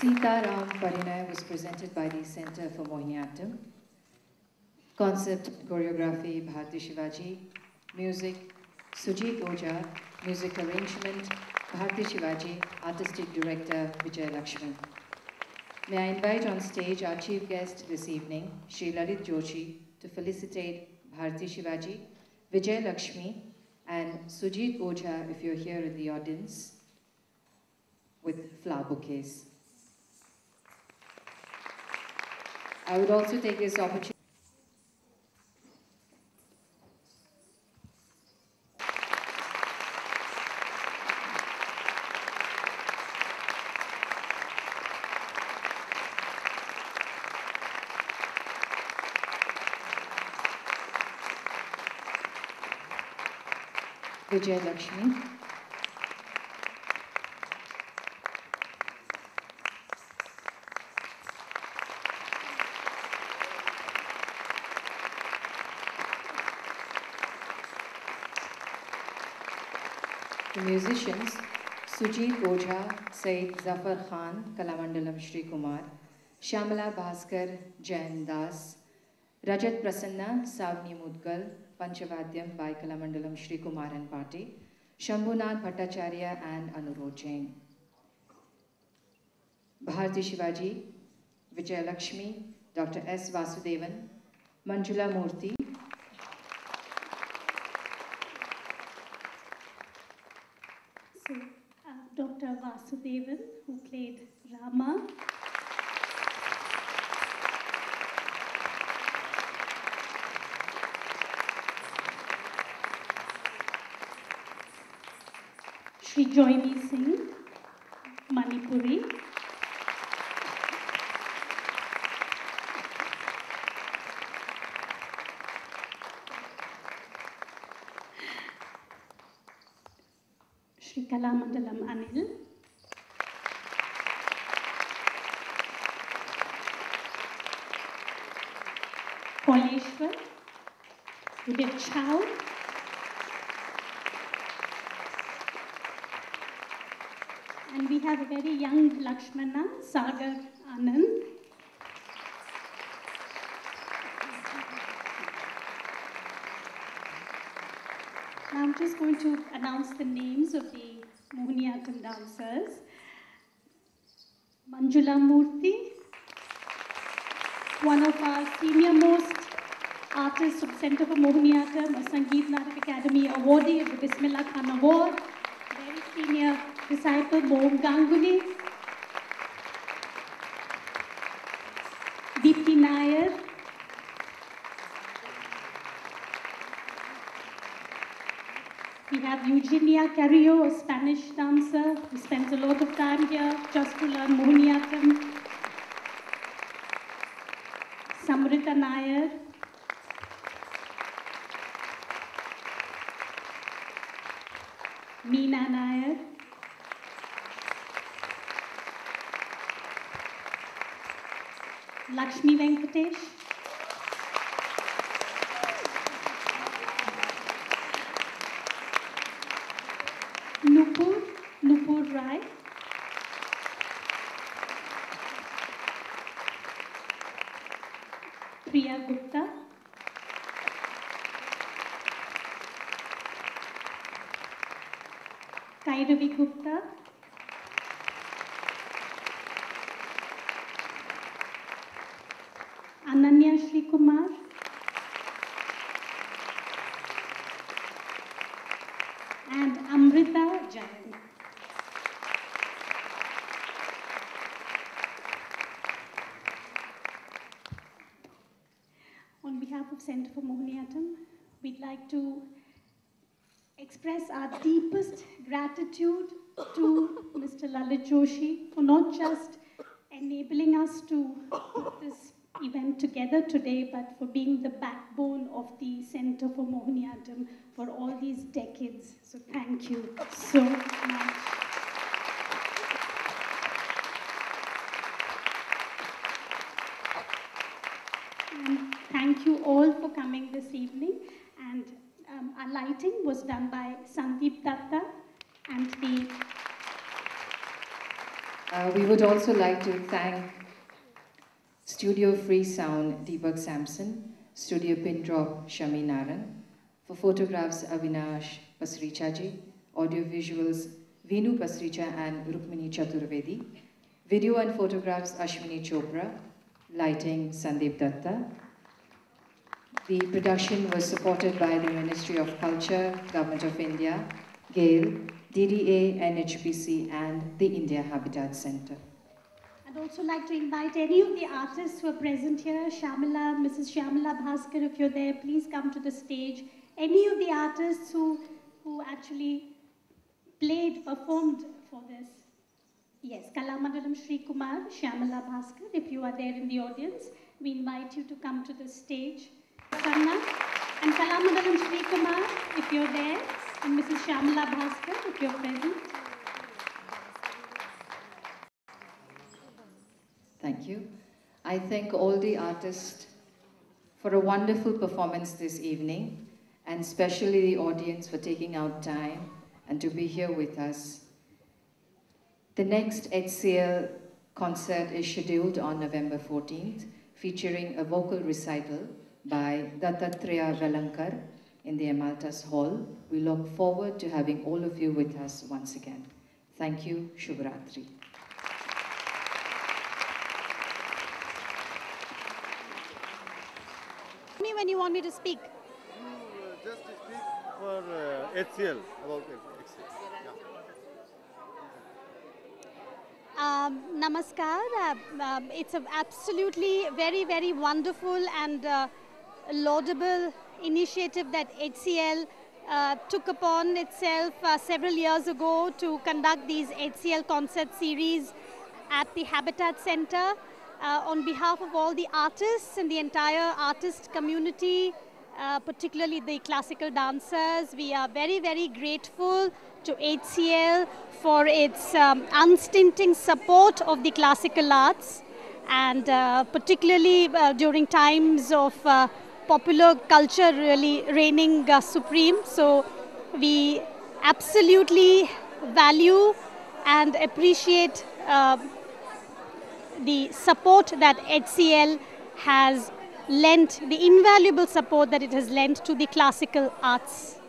Sita Ram Parinay was presented by the Center for Mohiniyattam. Concept choreography Bharati Shivaji. Music, Sujit Oja. Music arrangement, Bharati Shivaji. Artistic director, Vijay Lakshmi. May I invite on stage our chief guest this evening, Sri Lalit Joshi, to felicitate Bharati Shivaji, Vijay Lakshmi, and Sujit Oja, if you're here in the audience, with flower bouquets. I would also take this opportunity. Vijay Lakshmi. Musicians Sujit Oja, Said Zafar Khan, Kalamandalam Shri Kumar, Shamala Bhaskar, Jain Das, Rajat Prasanna, Savni Mudgal, Panchavadyam by Kalamandalam Shri Kumar and Party, Shambhunath Bhattacharya and Anurod Jain. Bharti Shivaji, Vijay Lakshmi, Dr. S. Vasudevan, Manjula Murthy, Dr. Vasudevan, who played Rama, Shri Joyni Singh, Manipuri, Kalamandalam Anil, Pauleshwar, Udit Chow, and we have a very young Lakshmana, Sagar Now I'm just going to announce the names of the Mohiniyattam dancers. Manjula Murthy, one of our senior most artists of Center for Mohiniyattam, a Sangeet Natak Akademi awardee of the Bismillah Khan Award, very senior disciple Mohm Ganguly, Deepthi Nair, We have Eugenia Carrillo, a Spanish dancer who spends a lot of time here just to learn Mohiniyattam. Samrita Nair. Meena Nair. Lakshmi Venkatesh. Kairavi Ananya Shri Kumar. and Amrita Jain. On behalf of Center for Mohiniyattam, we'd like to express our deepest gratitude to Mr. Lalit Joshi for not just enabling us to put this event together today, but for being the backbone of the Center for Mohiniyattam for all these decades. So thank you so much. And thank you all for coming this evening. And um, our lighting was done by Sandeep Datta and the Uh, we would also like to thank Studio Free Sound Deepak Sampson, Studio Pin Drop Shami Naran, For photographs, Avinash Pasrichaji. Audio visuals, Venu Pasricha and Rukmini Chaturvedi. Video and photographs, Ashwini Chopra. Lighting, Sandeep Datta. The production was supported by the Ministry of Culture, Government of India, GAIL, DDA, NHPC, and the India Habitat Center. I'd also like to invite any of the artists who are present here, Shamila, Mrs. Shamila Bhaskar, if you're there, please come to the stage. Any of the artists who, who actually played, performed for this. Yes, Kalamandalam Sri Kumar, Shamila Bhaskar, if you are there in the audience, we invite you to come to the stage. And Kalamandalam Sri Kumar, if you're there, and Mrs. Shamila Bhaskar, if you're present. Thank you. I thank all the artists for a wonderful performance this evening, and especially the audience for taking out time and to be here with us. The next HCL concert is scheduled on November 14th, featuring a vocal recital by Dattatreya Velankar in the Amaltas Hall. We look forward to having all of you with us once again. Thank you. Shubhratri. me when you want me to speak. You uh, speak for HCL. Um, namaskar. Uh, um, it's absolutely very, very wonderful and uh, laudable initiative that HCL uh, took upon itself uh, several years ago to conduct these HCL concert series at the Habitat Center. Uh, on behalf of all the artists and the entire artist community, uh, particularly the classical dancers, we are very, very grateful to HCL for its um, unstinting support of the classical arts and uh, particularly uh, during times of uh, popular culture really reigning uh, supreme. So we absolutely value and appreciate uh, the support that HCL has lent, the invaluable support that it has lent to the classical arts